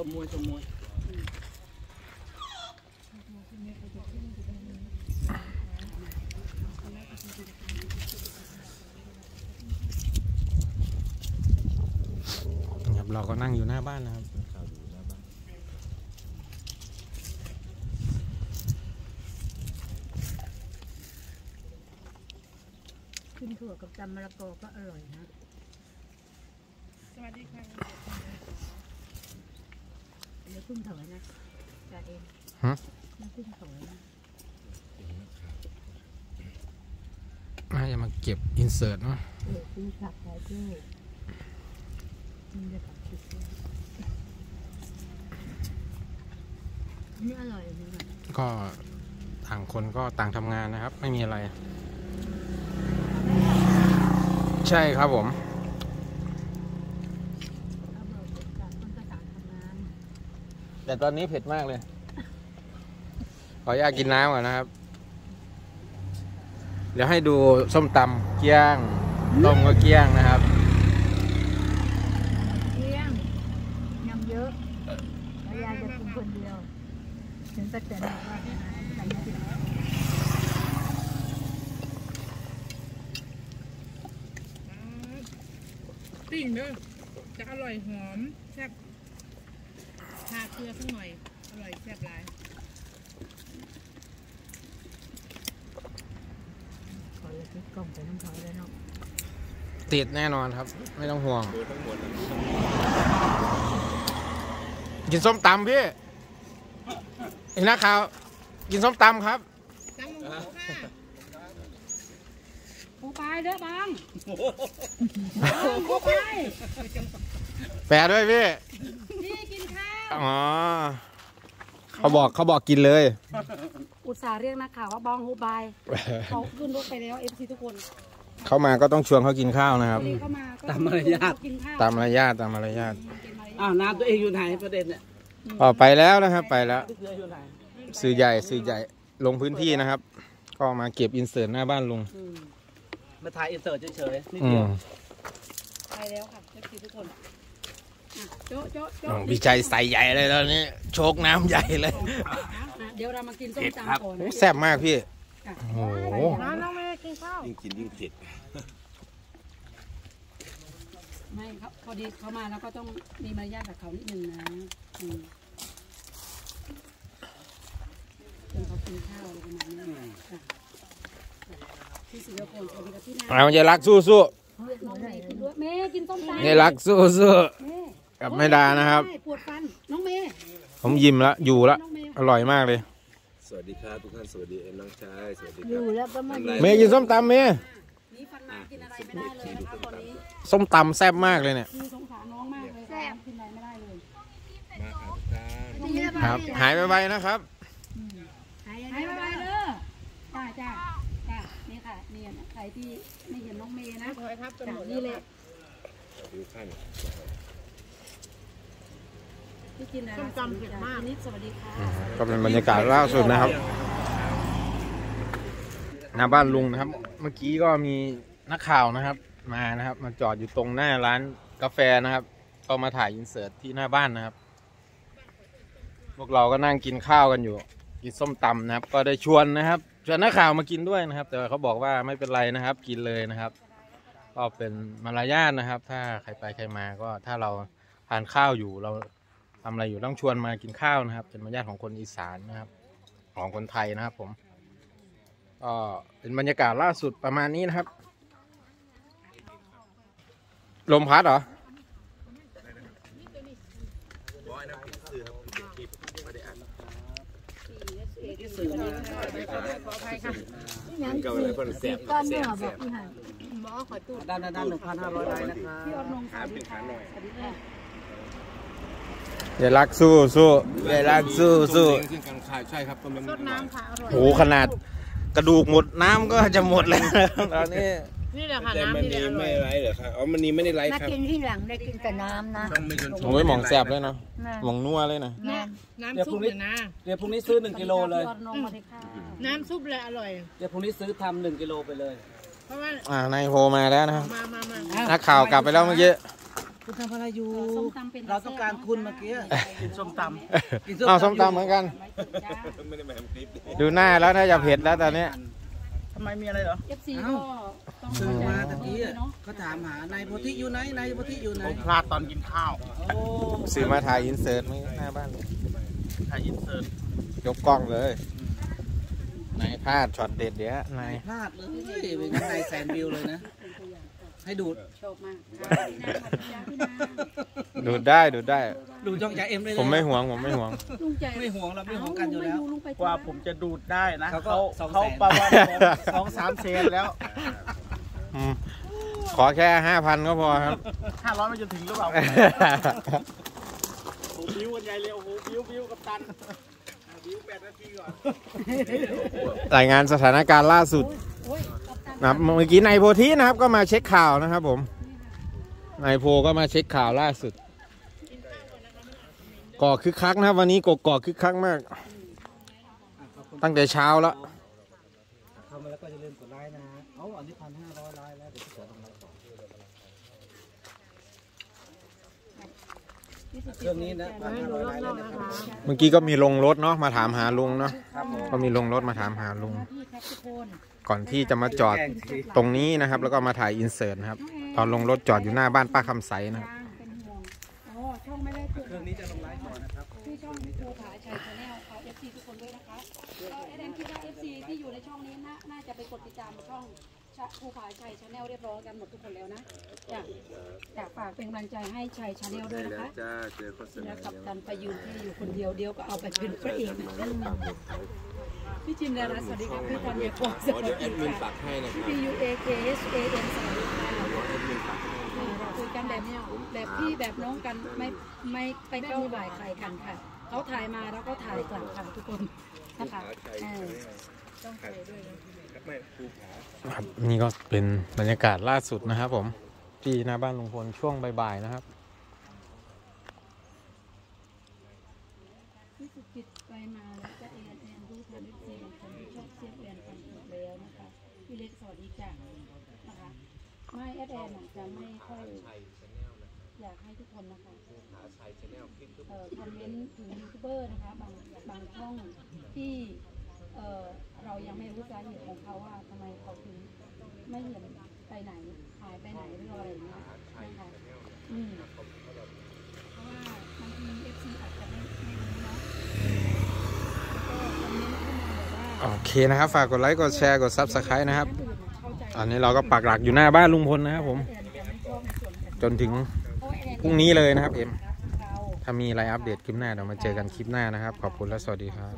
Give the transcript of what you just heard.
ต้มมวยต้มมวยครับเราก็นั่งอยู่หน้าบ้านนะครับข้าวอยู่หน้าบ้านขึ้นถั่วกับจำมะละกอก็อร่อยนะ สวัสดีค่ะ เดี๋ยวขึ้นถอยนะจ่าเองฮะไม่ขึ้นถอยนะน่าจะมาเก็บอินเสิร์ตเนาะเออซื้อผักไว้ด้วยมันจะผักคิดด้วยนี่อร่อยนะก็ต่างคนก็ต่างทำงานนะครับ ไม่มีอะไร ใช่ครับผม เอาเบอร์เด็กจากคนกระต่างทำงาน แต่ตอนนี้เผ็ดมากเลย ขออนุญาตกินน้ำก่อนนะครับ เดี๋ยวให้ดูส้มตำเกี้ยง ต้มก็เกี้ยงนะครับเที่ยงยำเยอะแล้วยายจะกินคนเดียวถึงตะเกียบบอกว่าแต่ไม่กินแล้วปิ้งเด้อจะอร่อยหอมแซ่บทาเกลือสักหน่อย อร่อยแซ่บหลายขอเลยคิดกล่องไปน้ำเขาเลยเนาะติดแน่นอนครับ ไม่ต้องห่วงโดยทั้งหมดนะกินส้มตำพี่ไอ้นักข่าวกินส้มตำครับตั้งลงหัวค่ะโอ้ไปเด้อบังแปลด้วยพี่นี่กินข้าว อ๋อเขาบอกเขาบอกกินเลย อุตส่าห์เรียกนักข่าวว่าบองฮูบายเขาขึ้นรถไปแล้วเอฟซีทุกคนเข้ามาก็ต้องชวนเขากินข้าวนะครับนี่เข้ามาก็ตามมารยาท กินข้าวตามมารยาทตามมารยาทกินมารยาทอ้าวน้ำตัวเองอยู่ไหนประเด็นเนี่ยอ๋อไปแล้วนะครับไปแล้วพี่เกลืออยู่ไหนสื่อใหญ่สื่อใหญ่ลงพื้นที่นะครับ ก็มาเก็บ insert หน้าบ้านลุงอืมมาถ่าย insert เฉยๆนิดอืเดียวมไปแล้วค่ะ FC ทุกคน อะโจ๊ะโจ๊ะอ๋อโจ๊ะพี่ชัยใส่ใหญ่เลยตอนนี้ โชกน้ำใหญ่เลยอะเดี๋ยวเรามากินส้มตำก่อนโอ้แซ่บมากพี่ค่ะโอ้โหน้องน้องเมย์กินข้าวยิ่งกินยิ่งเผ็ดไม่ครับพอดีเขามาแล้วก็ต้องมีมารยาทกับเขานิดนึงนะอืมจนเขากินข้าวอะไรประมาณนี้ค่ะพี่สิริพงศ์สวัสดีกับพี่นาเอาใจรักสู้สู้เฮ้ยน้องเมย์กินด้วยเมย์กินส้มตำใจรักสู้สู้เมย์ กับแม่ดานะครับ ใช่ปวดฟันน้องเมย์ผมยิ้มละอยู่ละน้องเมย์อร่อยมากเลย สวัสดีครับทุกท่านสวัสดีเอ็นน้องชายสวัสดีคอรับยู่แล้วก็มาดีเมย์กินส้มตำเมย์นี่ฟันมากินอะไรไม่ได้เลยนะคะตอนนี้ส้มตำแซ่บมากเลยเนี่ย คือสงสารน้องมากเลยแซ่บกินอะไรไม่ได้เลยมาค่ะทุกท่านน้องเมย์ครับ หายไปๆนะครับ หายไปไปเด้อจ้าจ้าจ้านี่ค่ะนี่นะใครที่ไม่เห็นน้องเมย์นะถอยทับจนจ้ะหมดนี่เลย ทุกท่าน พี่กินอะไรส้มตำเผ็ดมาก นิดสวัสดีค่ะก็เป็นบรรยากาศล่าสุดนะครับหน้าบ้านลุงนะครับ เมื่อกี้ก็มีนักข่าวนะครับ มานะครับ มาจอดอยู่ตรงหน้าร้านกาแฟนะครับก็มาถ่ายอินเสิร์ตที่หน้าบ้านนะครับ พวกเราก็นั่งกินข้าวกันอยู่ กินส้มตำนะครับ ก็ได้ชวนนะครับชวนนักข่าวมากินด้วยนะครับ แต่เขาบอกว่าไม่เป็นไรนะครับ กินเลยนะครับ ก็เป็นมารยาทนะครับ ถ้าใครไปใครมาก็ถ้าเราทานข้าวอยู่เรา ทำอะไรอยู่ต้องชวนมากินข้าวนะครับ เป็นมารยาทของคนอีสานนะครับของคนไทยนะครับ ผมก็เป็นบรรยากาศล่าสุดประมาณนี้นะครับ ลมพัดเหรอเลยคนแซ่บก้อนเนื้แซ่อบแซ่บหมอขอตูดด้านด้านหนึ่งพันห้าร้อยไลน์นะครับขาเป็นขาหน่อย สวัสดีค่ะเดรักสู้สู้เดรักสู้สู้ซึ่งกันขาใช่ครับต้มเล้งสดน้ำค่ะอร่อยโหขนาดกระดูกหมดน้ำก็จะหมดแล้วตอนนี้นี่แหละค่ะแต่มันน้ำนี่แหนี้ละอร่ไม่อยไร้เหรอครับอ๋อมันนี้ไม่ได้ไร้มาครับกินที่หลังได้กินแต่น้ำนะต้องไม่ชนโอ้ยหมองแสบเลยเนาะหมองนัวเลยนะแม่น้ำซุปเนี่ยนะ เดี๋ยวพรุ่งนี้ซื้อหนึ่งกิโลเลยพี่อดนงมาเลยค่ะน้ำซุปเลยอร่อย เดี๋ยวพรุ่งนี้ซื้อทำหนึ่งกิโลไปเลย เพราะว่า อ่านายโฮมาแล้วนะครับ มามามานักข่าวกลับไปแล้วเมื่อกี้ คุณทำอะไรอยู่ ส้มตำเป็นเราต้องการคุณเมื่อกี้กินส้มตำกินเอาส้มตำเหมือนกัน ไม่ได้มาทำคลิปดูหน้าแล้วน่าจะเผ็ดแล้วตอนนี้ทำไมมีอะไรเหรอ FC ก็ต้องซื้อมาตะเกี้อะนาะเขาถามหานายโพธิอยู่ไหนนายโพธิอยู่ไหนผมพลาดตอนกินข้าวโอ้สื่อมาถ่าย insert ไว้หน้าบ้านถ่าย insert ยกกล้องเลยนายพลาดช็อตเด็ดเดี๋ยวนายพลาดเลยเป็นนายแสนวิวเลยนะ ให้ดูดชอบมากพี่นางขอบคุณจ้าพี่นางดูดได้ดูดได้ ดูจ่องจ่าเอ็มเลยผมไม่ห่วงผมไม่ห่วง ลุงใจไม่ห่วงเราไม่ห่วงกันอยู่แล้วลุงไปกว่าผมจะดูดได้นะเขาก็เขาสองแสนเขาประมาณสองสามเซนแล้วอืมขอแค่ห้าพันก็พอครับห้าร้อยมันจะถึงหรือเปล่าโอ้บิ้วกันใหญ่เลยโอ้โหบิ้วบิ้วกับตันบิ้วแปดนาทีก่อนรายงานสถานการณ์ล่าสุดโอ้ยกัปตั นะครับเมื่อกี้นายโพธินะครับ ก็มาเช็คข่าวนะครับ ผมนายโพก็มาเช็คข่าวล่าสุดก่อคึกคักนะครับ วันนี้กกอคึกคักมาก ตั้งแต่เช้าแล้วเข้ามาแล้วก็จะเริ่มกดไลค์นะเอาอันนี้พันห้าร้อยไลค์แล้วเดี๋ยวจะต้องไลค์ต่อเรื่องนี้นะพันห้าร้อยไลค์แล้วนะครับเมื่อกี้ก็มีลงรถเนาะมาถามหาลุงเนาะก็มีลงรถมาถามหาลุง กคนก่อนที่จะมาจอดแกล้งทีตรงนี้นะครับ แล้วก็มาถ่าย insert นะครับ ตอนลงรถจอดอยู่หน้าบ้านป้าคำใสนะครับจ้างเป็นห่วงอ๋อช่องไม่ได้ถูกเครื่องนี้จะลงไลค์ก่อนนะครับที่ช่องภูผาชัย Channel เขา FC ทุกคนด้วยนะคะเออแอดแอนคิดว่า FC ที่อยู่ในช่องนี้น่าน่าจะไปกดติดตามช่องชะภูผาชัย Channel เรียบร้อยกันหมดทุกคนแล้วนะอยากอยากฝากเป็นกำลังใจให้ชัยชาแนลด้วยนะคะจ้าเจอโฆษแล้ณาวกับตันไปยืนที่อยู่คนเดียวเดียวก็เอาไปเป็นพระเอก พี่จินดาราสวัสดีครับพี่ธัญญากรสอ๋อวัสเดี๋ยวแอดีดมินค่ะปักให้นะครับ P U A K H A N สวัสดีค่ะแอดมินปักให้อ่าเราคุยกันแบบแบบพี่แบบน้องกันไม่ไม่ไปเข้าบ่ายใครกันค่ะเขาถ่ายมาแล้วก็ถ่ายกลับค่ะทุกคนนะคะเออไม่ภูผาครับนี่ก็เป็นบรรยากาศล่าสุดนะครับผมที่หน้าบ้านลุงพลช่วงบ่ายๆนะครับ พี่สุกิตไปมาแล้วจะเอ็นเอ็นรู้ทัน FC คนที่ชอบเซียนแอนกันหมดแล้วนะคะพี่เล็กสวัสดีจ้ะนะคะไม่ แอดแอนจะไม่ค่อยอยากให้ทุกคนนะคะเอ่อคอมเมนต์ถึงยูทูบเบอร์นะคะบางบางช่องที่เอ่อเรายังไม่รู้สาเหตุของเขาว่าทำไมเขาถึงไม่เห็นไปไหนหายไปไหนหรืออะไรอย่างเงี้ยนะคะอืมเพราะว่าบางทีเอฟซีอาจจะไม่ไม่รู้เนาะแล้วก็คอมเมนต์เข้ามาแบบว่า โอเคนะครับ ฝากกดไลค์ กดแชร์ กด Subscribe นะครับ ตอนนี้เราก็ปักหลักอยู่หน้าบ้านลุงพลนะครับผม จนถึงพรุ่งนี้เลยนะครับเอ็มถ้ามีอะไรอัปเดตคลิปหน้าเดี๋ยวมาเจอกันคลิปหน้านะครับ ขอบคุณและสวัสดีครับ